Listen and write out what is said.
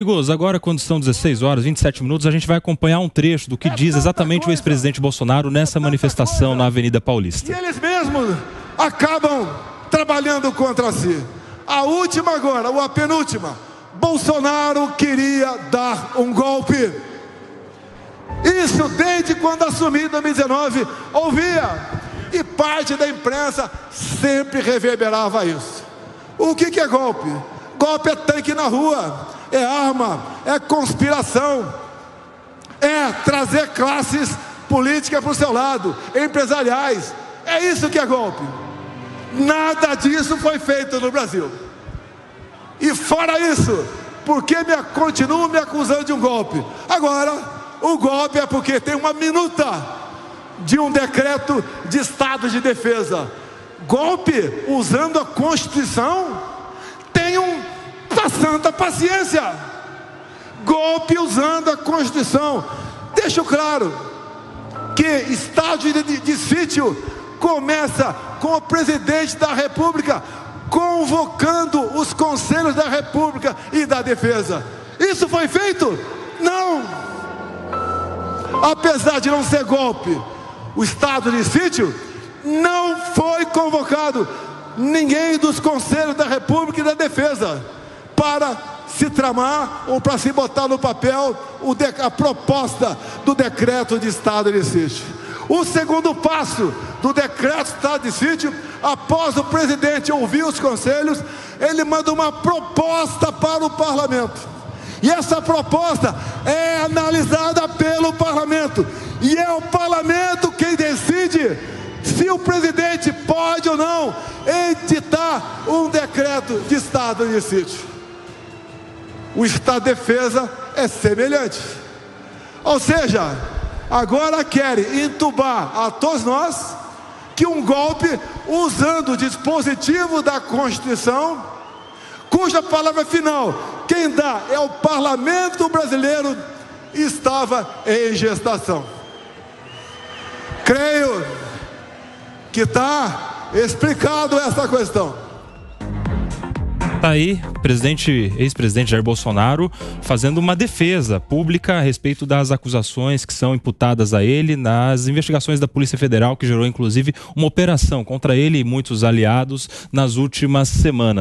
Amigos, agora quando são 16 horas, 27 minutos, a gente vai acompanhar um trecho do que diz exatamente o ex-presidente Bolsonaro nessa manifestação na Avenida Paulista. E eles mesmos acabam trabalhando contra si. A última agora, ou a penúltima, Bolsonaro queria dar um golpe. Isso desde quando assumiu em 2019, ouvia. E parte da imprensa sempre reverberava isso. O que, que é golpe? Golpe é tanque na rua é arma, é conspiração, é trazer classes políticas para o seu lado, empresariais. É isso que é golpe. Nada disso foi feito no Brasil. E fora isso, por que me, continuam me acusando de um golpe? Agora, o golpe é porque tem uma minuta de um decreto de estado de defesa. Golpe usando a Constituição tem um santa paciência. Golpe usando a Constituição. Deixo claro que estágio de, de, de sítio começa com o presidente da República convocando os conselhos da República e da Defesa. Isso foi feito? Não. Apesar de não ser golpe, o estado de sítio não foi convocado ninguém dos conselhos da República e da Defesa para ou para se botar no papel a proposta do decreto de estado de sítio. O segundo passo do decreto de estado de sítio, após o presidente ouvir os conselhos, ele manda uma proposta para o parlamento. E essa proposta é analisada pelo parlamento. E é o parlamento quem decide se o presidente pode ou não editar um decreto de estado de sítio o Estado de Defesa é semelhante. Ou seja, agora querem entubar a todos nós que um golpe usando o dispositivo da Constituição, cuja palavra final quem dá é o parlamento brasileiro, estava em gestação. Creio que está explicado essa questão. Tá aí, presidente, ex-presidente Jair Bolsonaro, fazendo uma defesa pública a respeito das acusações que são imputadas a ele nas investigações da Polícia Federal, que gerou inclusive uma operação contra ele e muitos aliados nas últimas semanas.